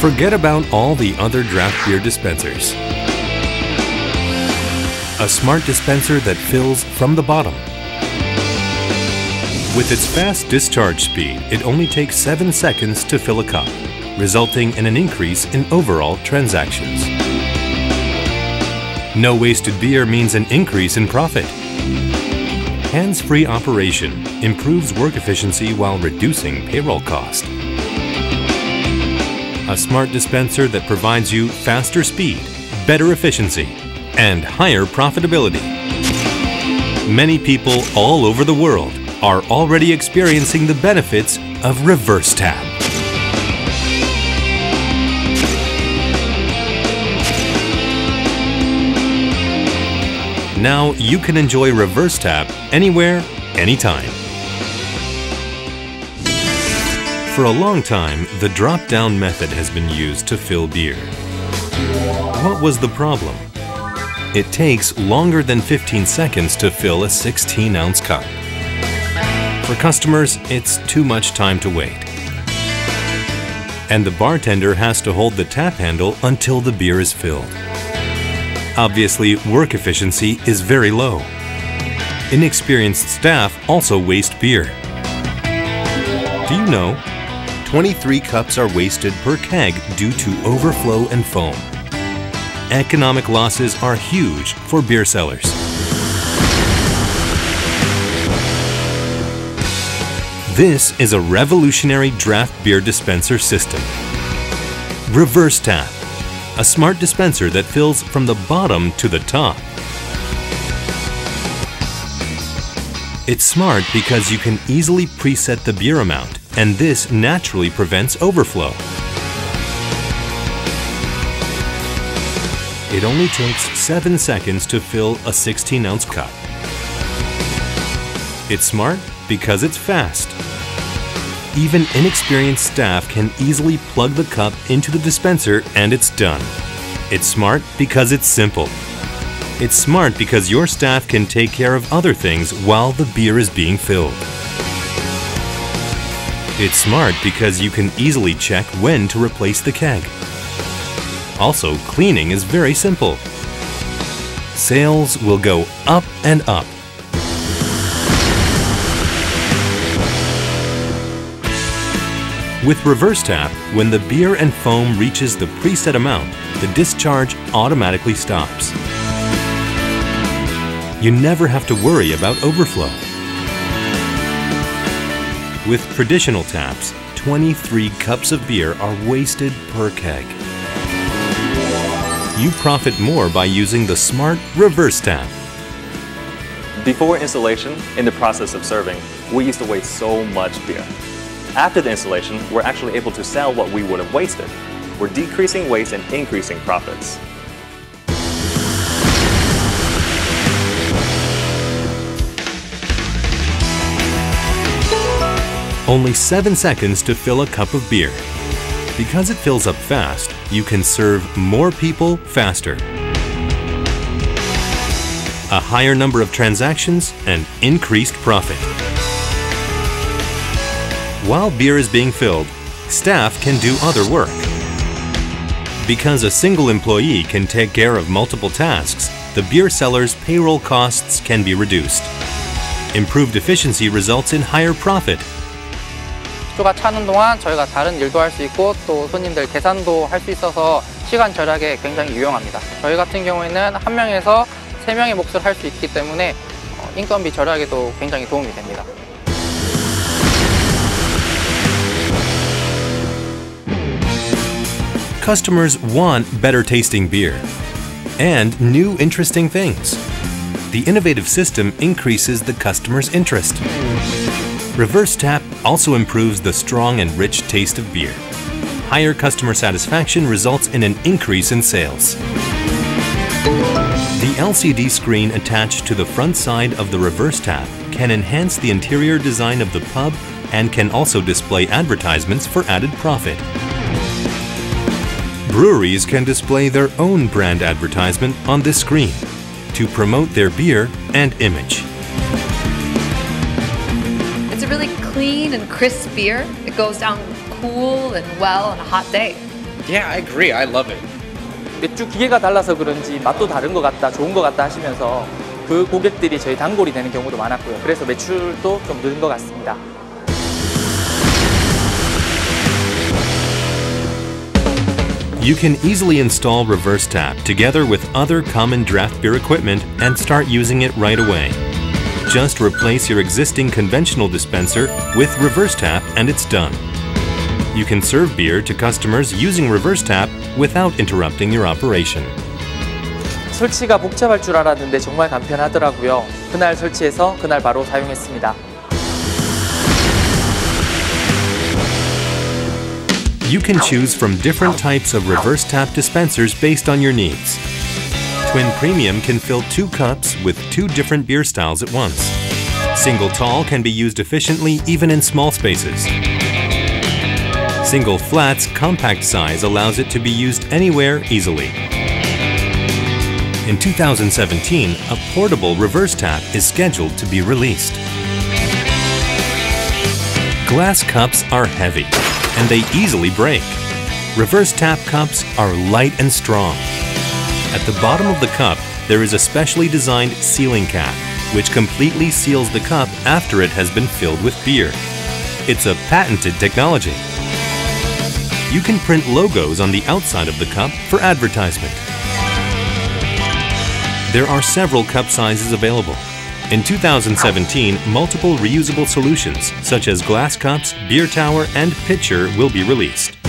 Forget about all the other draft beer dispensers. A smart dispenser that fills from the bottom. With its fast discharge speed, it only takes 7 seconds to fill a cup, resulting in an increase in overall transactions. No wasted beer means an increase in profit. Hands-free operation improves work efficiency while reducing payroll cost. A smart dispenser that provides you faster speed, better efficiency, and higher profitability. Many people all over the world are already experiencing the benefits of ReverseTap. Now you can enjoy ReverseTap anywhere, anytime. For a long time, the drop-down method has been used to fill beer. What was the problem? It takes longer than 15 seconds to fill a 16-ounce cup. For customers, it's too much time to wait. And the bartender has to hold the tap handle until the beer is filled. Obviously, work efficiency is very low. Inexperienced staff also waste beer. Do you know? 23 cups are wasted per keg due to overflow and foam. Economic losses are huge for beer sellers. This is a revolutionary draft beer dispenser system. ReverseTap a smart dispenser that fills from the bottom to the top. It's smart because you can easily preset the beer amount, and this naturally prevents overflow. It only takes 7 seconds to fill a 16-ounce cup. It's smart because it's fast. Even inexperienced staff can easily plug the cup into the dispenser and it's done. It's smart because it's simple. It's smart because your staff can take care of other things while the beer is being filled. It's smart because you can easily check when to replace the keg. Also, cleaning is very simple. Sales will go up and up With ReverseTap, when the beer and foam reaches the preset amount, the discharge automatically stops. You never have to worry about overflow. With traditional taps, 23 cups of beer are wasted per keg. You profit more by using the smart ReverseTap. Before installation, in the process of serving, we used to waste so much beer. After the installation, we're actually able to sell what we would have wasted. We're decreasing waste and increasing profits. Only 7 seconds to fill a cup of beer. Because it fills up fast, you can serve more people faster. A higher number of transactions and increased profit. While beer is being filled, staff can do other work. Because a single employee can take care of multiple tasks, the beer seller's payroll costs can be reduced. Improved efficiency results in higher profit. 가 차는 동안 저희가 다른 일도 할 수 있고 또 손님들 계산도 할 수 있어서 시간 절약에 굉장히 유용합니다. 저희 같은 경우에는 한 명에서 세 명의 몫을 할 수 있기 때문에 인건비 절약에도 굉장히 도움이 됩니다. Customers want better tasting beer and new interesting things. The innovative system increases the customer's interest. ReverseTap also improves the strong and rich taste of beer. Higher customer satisfaction results in an increase in sales. The LCD screen attached to the front side of the ReverseTap can enhance the interior design of the pub and can also display advertisements for added profit. Breweries can display their own brand advertisement on this screen to promote their beer and image really clean and crisp beer. It goes down cool and well on a hot day. Yeah, I agree. I love it. 맥주 기계가 달라서 그런지 맛도 다른 것 같다, 좋은 것 같다 하시면서 그 고객들이 저희 단골이 되는 경우도 많았고요. 그래서 매출도 좀 늘은 것 같습니다. You can easily install ReverseTap together with other common draft beer equipment and start using it right away. Just replace your existing conventional dispenser with ReverseTap and it's done. You can serve beer to customers using ReverseTap without interrupting your operation. 설치가 복잡할 줄 알았는데 정말 간편하더라고요. 그날 설치해서 그날 바로 사용했습니다. You can choose from different types of ReverseTap dispensers based on your needs. Twin Premium can fill two cups with two different beer styles at once. Single Tall can be used efficiently even in small spaces. Single Flat's compact size allows it to be used anywhere easily. In 2017, a portable ReverseTap is scheduled to be released. Glass cups are heavy and they easily break. ReverseTap cups are light and strong. At the bottom of the cup, there is a specially designed sealing cap, which completely seals the cup after it has been filled with beer. It's a patented technology. You can print logos on the outside of the cup for advertisement. There are several cup sizes available. In 2017, multiple reusable solutions such as glass cups, beer tower, and pitcher will be released.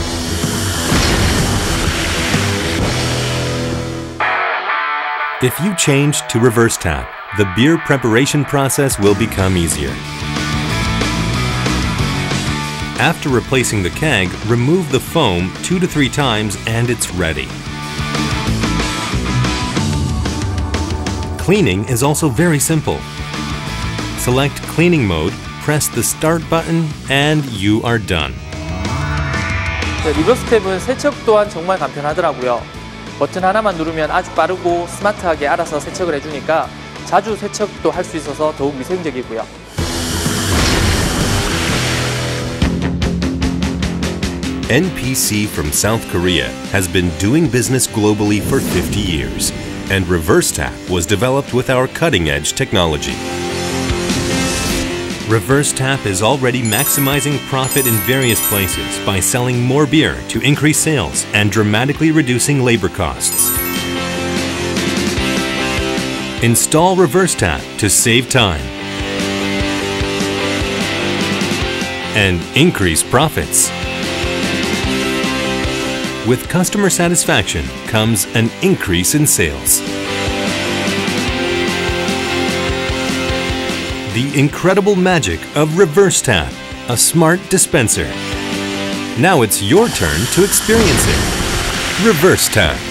If you change to ReverseTap, the beer preparation process will become easier. After replacing the keg, remove the foam two to three times and it's ready. Cleaning is also very simple. Select cleaning mode, press the start button and you are done. 리버스 탭은 세척 또한 정말 간편하더라고요. 버튼 하나만 누르면 아주 빠르고 스마트하게 알아서 세척을 해주니까 자주 세척도 할 수 있어서 더욱 위생적이고요. NPC from South Korea has been doing business globally for 50 years, and Reverse Tap was developed with our cutting edge technology. ReverseTap is already maximizing profit in various places by selling more beer to increase sales and dramatically reducing labor costs. Install ReverseTap to save time and increase profits. With customer satisfaction comes an increase in sales. The incredible magic of ReverseTap, a smart dispenser. Now it's your turn to experience it. ReverseTap.